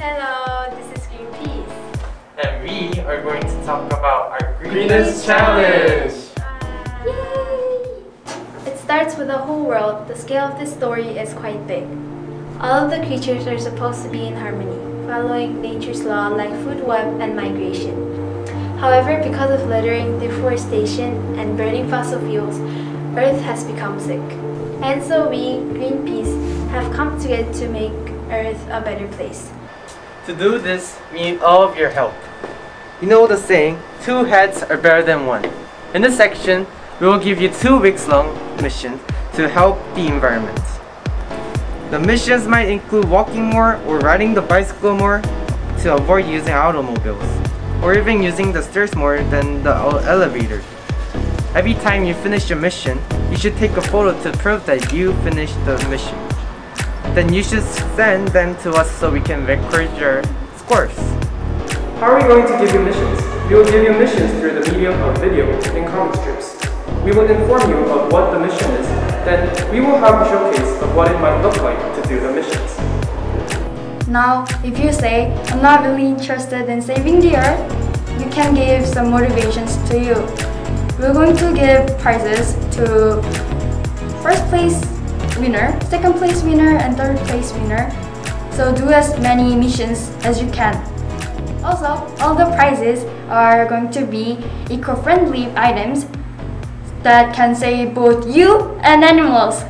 Hello, this is Green Peas. And we are going to talk about our Greenest Challenge! Uh, yay! It starts with the whole world. The scale of this story is quite big. All of the creatures are supposed to be in harmony, following nature's law like food web and migration. However, because of littering, deforestation, and burning fossil fuels, Earth has become sick. And so we, Green Peas, have come together to make Earth a better place. To do this, we need all of your help. You know the saying, two heads are better than one. In this section, we will give you two weeks long missions to help the environment. The missions might include walking more or riding the bicycle more to avoid using automobiles, or even using the stairs more than the elevator. Every time you finish your mission, you should take a photo to prove that you finished the mission. Then you should send them to us so we can record your scores. How are we going to give you missions? We will give you missions through the medium of video and comic strips. We will inform you of what the mission is, then we will have a showcase of what it might look like to do the missions. Now, if you say, I'm not really interested in saving the earth, we can give some motivations to you. We're going to give prizes to first place winner, second place winner, and third place winner. So do as many missions as you can. Also, all the prizes are going to be eco-friendly items that can save both you and animals.